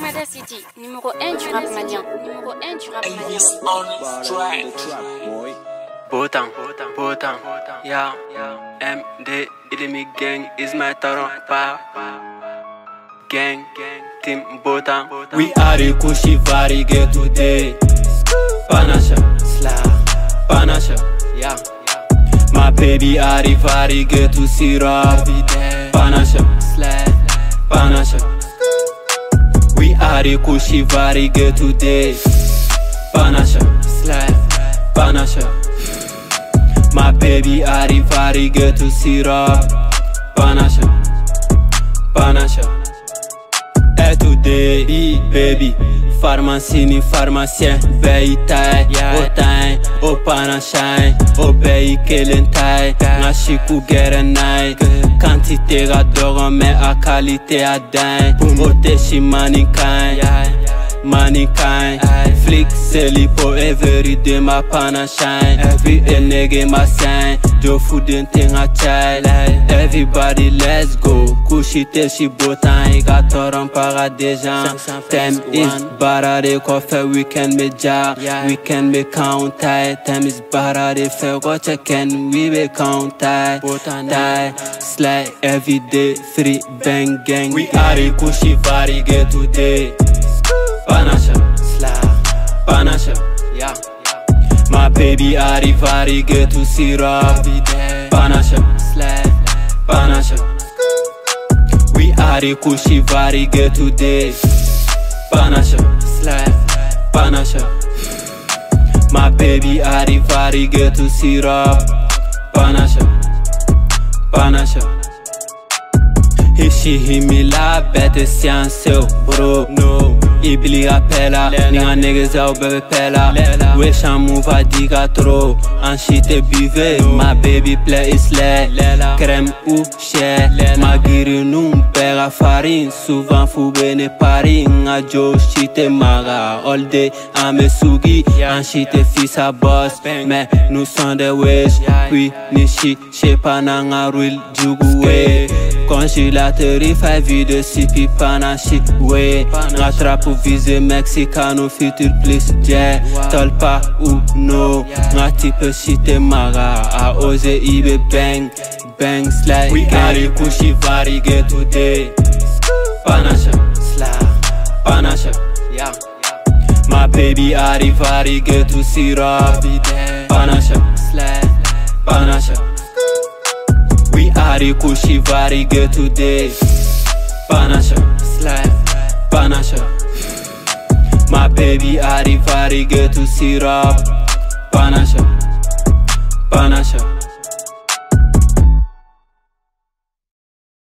Bamada City, numéro 1 du rap malien. Numéro 1 du rap malien. Elvis on the track. Beau Temps, Botan, yeah, MD, Enemy Gang is my tarompa. Gang, Team Beau Temps. We are the Kushi Vari get today. Panasha, Sla, Panasha, yeah. My baby Ari Vari get to see Ravi Panasha, Sla, Panasha. The Kushi Vari get today. Panasha. My baby arrivare get to Rob Panasha Panasha É today, baby Farmacini, farmacien, beitae, otain, opanashain, obei kelentai, night. Quantidade quantité ga dorome, a qualité a ter ote shimanikain. Si mani Money kind. Flick silly po every day my pana shine. Every nigga my sign. Joe food and thing I child Everybody let's go. Kushi te shi botan Got toron para des gens Time is barare ko fe weekend me ja Weekend me count Time is barare fe go checken We be count tight. Die Slide every day Free bang gang. We are kushi vari get today Panasha, Sla, Panasha, yeah. My baby arrivare get to see Ravi Panasha, Sla, Panasha. We are Kushi Vari get today. Panasha, Sla, Panasha. My baby arrivare get to see Rav Panasha, Panasha. Ishi himila bete sianseu bro no Ibli apela Ninga niggas au bebe pela. Wish I move a diga tro An shit te buve My baby play is le Crème ou chè Ma giri num pega farin Souvent fou bene pari Nga jo shit maga. All day ame sugi. An shit te fils a boss. Mais nous sommes des wesh. Puis ni shi Shepa na nga real jugu Congélateur e faz vida se pipa na shit way Nga trap ou vise mexicano future please yeah Tolpa ou no Nga type shit e maga. A oze ibe bang Bang slide. We are the kushi vari get today Panasha Sla Panasha Yeah My baby arrivare get to see Ravi Panasha Hariku Shivari get today. Banasha, slap Banasha My baby Arifari get to syrup. Banasha